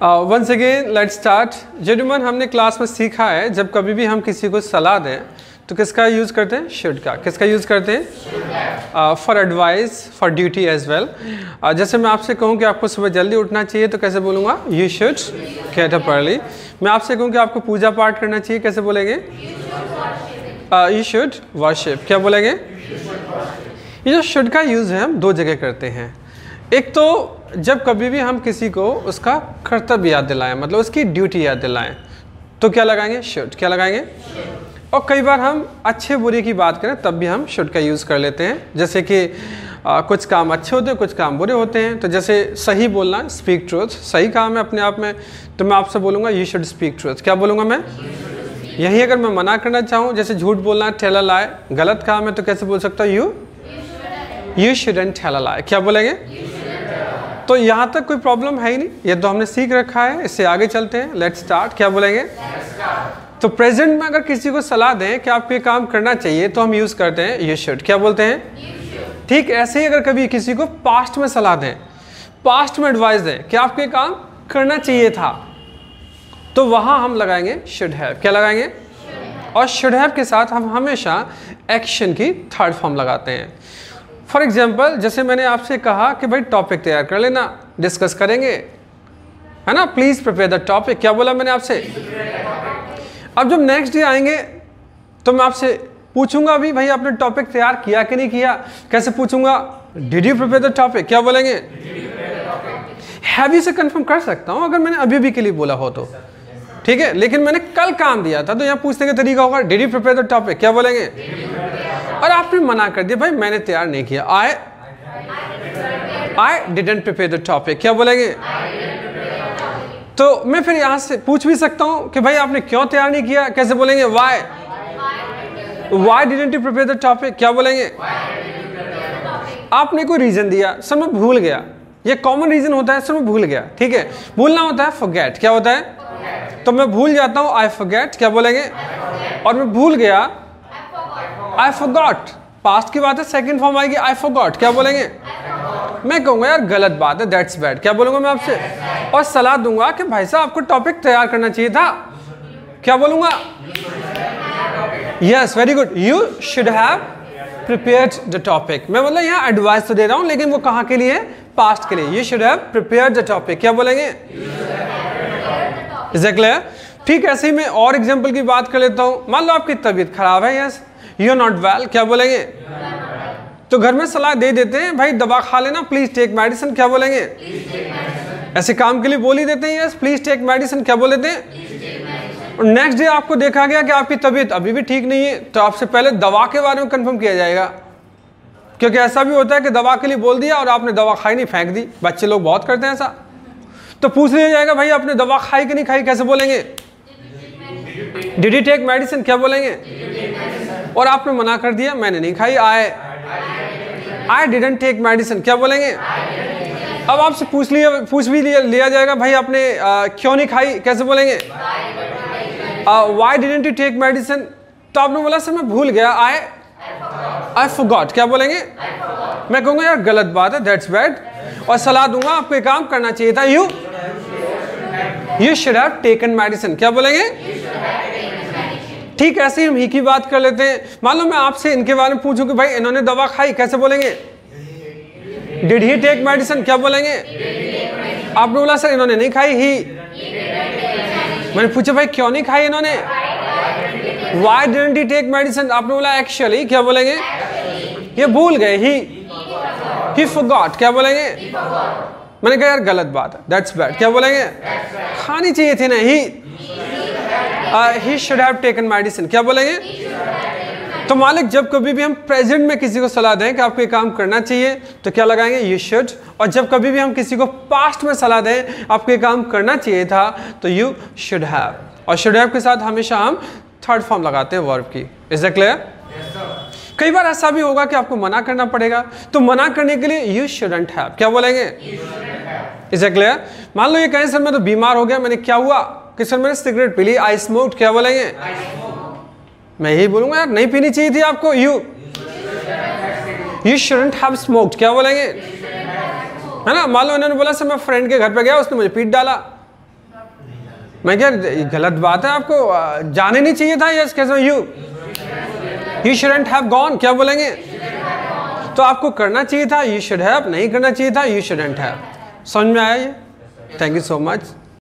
Once again let start जेडुमन हमने class में सीखा है, जब कभी भी हम किसी को सलाह दें तो किसका यूज़ करते हैं? शुड का। किसका यूज़ करते हैं? For advice for duty as well जैसे मैं आपसे कहूँ कि आपको सुबह जल्दी उठना चाहिए तो कैसे बोलूँगा? You should get up early मैं आपसे कहूँ कि आपको पूजा पाठ करना चाहिए, कैसे बोलेंगे? यू शुड वर्शिप क्या बोलेंगे? ये जो शुड का यूज़ है, हम दो जगह करते हैं। एक तो जब कभी भी हम किसी को उसका कर्तव्य याद दिलाएँ मतलब उसकी ड्यूटी याद दिलाएँ तो क्या लगाएँगे? शुड क्या लगाएँगे? और कई बार हम अच्छे बुरे की बात करें तब भी हम शुड का यूज़ कर लेते हैं। जैसे कि आ, कुछ काम अच्छे होते हैं कुछ काम बुरे होते हैं। तो जैसे सही बोलना स्पीक ट्रूथ सही काम है अपने आप में तो मैं आपसे बोलूँगा यू शुड स्पीक ट्रूथ क्या बोलूँगा मैं? यही अगर मैं मना करना चाहूँ जैसे झूठ बोलना ठेला लाए गलत काम है तो कैसे बोल सकता हूँ? यू यू शुडेंट ठेला लाए क्या बोलेंगे? तो यहाँ तक कोई प्रॉब्लम है ही नहीं। ये तो हमने सीख रखा है इससे आगे चलते हैं। लेट स्टार्ट क्या बोलेंगे? तो प्रेजेंट में अगर किसी को सलाह दें कि आपको ये काम करना चाहिए तो हम यूज़ करते हैं। यू शुड क्या बोलते हैं? ठीक ऐसे ही अगर कभी किसी को पास्ट में सलाह दें पास्ट में एडवाइस दें कि आपको ये काम करना चाहिए था तो वहाँ हम लगाएँगे शुड हैव क्या लगाएँगे? और शुड हैव के साथ हम हमेशा एक्शन की थर्ड फॉर्म लगाते हैं। फॉर एग्ज़ाम्पल जैसे मैंने आपसे कहा कि भाई टॉपिक तैयार कर लेना डिस्कस करेंगे। है ना? प्लीज़ प्रिपेयर द टॉपिक क्या बोला मैंने आपसे? अब जब नेक्स्ट डे आएँगे तो मैं आपसे पूछूँगा अभी भाई आपने टॉपिक तैयार किया कि नहीं किया? कैसे पूछूँगा? Did you prepare the topic क्या बोलेंगे? हैवी से कंफर्म कर सकता हूँ, अगर मैंने अभी भी के लिए बोला हो तो। ठीक है? लेकिन मैंने कल काम दिया था तो यहाँ पूछने का तरीका होगा did you prepare the topic क्या बोलेंगे? और आपने मना कर दिया, भाई, मैंने तैयार नहीं किया। I I didn't prepare the topic क्या बोलेंगे? तो मैं फिर यहाँ से पूछ भी सकता हूँ कि, भाई, आपने क्यों तैयार नहीं किया? कैसे बोलेंगे? Why why didn't you prepare the topic क्या बोलेंगे? आपने कोई रीजन दिया सर मैं भूल गया। ये कॉमन रीजन होता है सर मैं भूल गया। ठीक है? भूलना होता है फॉरगेट क्या होता है? तो मैं भूल जाता हूँ आई फॉरगेट क्या बोलेंगे? और मैं भूल गया आई फॉरगॉट पास्ट की बात है सेकंड फॉर्म आएगी आई फॉरगॉट क्या बोलेंगे? मैं कहूँगा, यार, गलत बात है दैट्स बैड क्या बोलूँगा मैं आपसे? और सलाह दूँगा कि भाई साहब, आपको टॉपिक तैयार करना चाहिए था। क्या बोलूँगा? Yes very good you should have prepared the topic मैं मतलब यहाँ एडवाइस तो दे रहा हूँ, लेकिन वो कहाँ के लिए पास्ट के लिए. You should have prepared the topic क्या बोलेंगे? ठीक, ऐसे ही मैं और एग्ज़ाम्पल की बात कर लेता हूँ। मान लो आपकी तबीयत खराब है yes you are not well क्या बोलेंगे? तो घर में सलाह दे देते हैं, भाई, दवा खा लेना प्लीज़ टेक मेडिसिन क्या बोलेंगे? ऐसे काम के लिए बोल ही देते हैं यस प्लीज़ टेक मेडिसिन क्या बोल देते हैं? और नेक्स्ट डे आपको देखा गया कि आपकी तबीयत अभी भी ठीक नहीं है तो आपसे पहले दवा के बारे में कंफर्म किया जाएगा। क्योंकि ऐसा भी होता है कि दवा के लिए बोल दिया और आपने दवा खाई नहीं, फेंक दी। बच्चे लोग बहुत करते हैं ऐसा। तो पूछ लिया जाएगा, भाई, आपने दवा खाई कि नहीं खाई? कैसे बोलेंगे? डिड टेक मेडिसिन क्या बोलेंगे? और आपने मना कर दिया मैंने नहीं खाई आए। आई डिडेंट टेक मेडिसिन क्या बोलेंगे? अब आपसे पूछ लिया पूछ भी लिया, लिया जाएगा भाई आपने आ, क्यों नहीं खाई? कैसे बोलेंगे? Why didn't you take medicine तो आपने बोला सर मैं भूल गया आई आई फॉरगॉट क्या बोलेंगे? मैं कहूँगा यार गलत बात है दैट्स बैड और सलाह दूँगा आपको एक काम करना चाहिए था you you should have taken medicine क्या बोलेंगे? ठीक ऐसे ही हम ही की बात कर लेते हैं। मान लो मैं आपसे इनके बारे में पूछूँ कि भाई, इन्होंने दवा खाई, कैसे बोलेंगे? डिड ही टेक मेडिसिन क्या बोलेंगे? आपने बोला, सर, इन्होंने नहीं खाई ही। मैंने पूछा, भाई, क्यों नहीं खाई इन्होंने? Why didn't he take medicine आपने बोला एक्चुअली क्या बोलेंगे? ये भूल गए ही। ही फॉरगॉट क्या बोलेंगे? मैंने कहा, यार, गलत बात है। दैट्स बैड क्या बोलेंगे? खानी चाहिए थी ना he he should have taken medicine क्या बोलेंगे? तो मालिक जब कभी भी हम प्रेजेंट में किसी को सलाह दें कि आपको ये काम करना चाहिए तो क्या लगाएँगे? यू शुड और जब कभी भी हम किसी को पास्ट में सलाह दें आपको ये काम करना चाहिए था तो यू शुड हैव और शुड हैव के साथ हमेशा हम थर्ड फॉर्म लगाते हैं वर्ब की. इज़ द क्लियर कई बार ऐसा भी होगा कि आपको मना करना पड़ेगा तो मना करने के लिए यू शुडेंट हैव क्या बोलेंगे? इज़ द क्लियर मान लो ये कहें सर मैं तो बीमार हो गया मैंने क्या हुआ? कि मैंने सिगरेट पी ली? आई स्मोक क्या बोलेंगे? मैं यही बोलूँगा, यार, नहीं पीनी चाहिए थी आपको you you shouldn't have smoked क्या बोलेंगे? है ना मान लो इन्होंने बोला, सर, मैं फ्रेंड के घर पे गया, उसने मुझे पीट डाला। मैं क्या, गलत बात है आपको? जाने नहीं चाहिए था यस कैसे? You you shouldn't have gone क्या बोलेंगे? तो आपको करना चाहिए था यू शुड हैव नहीं करना चाहिए था यू शुडेंट हैव समझ में आया ये? Thank you so much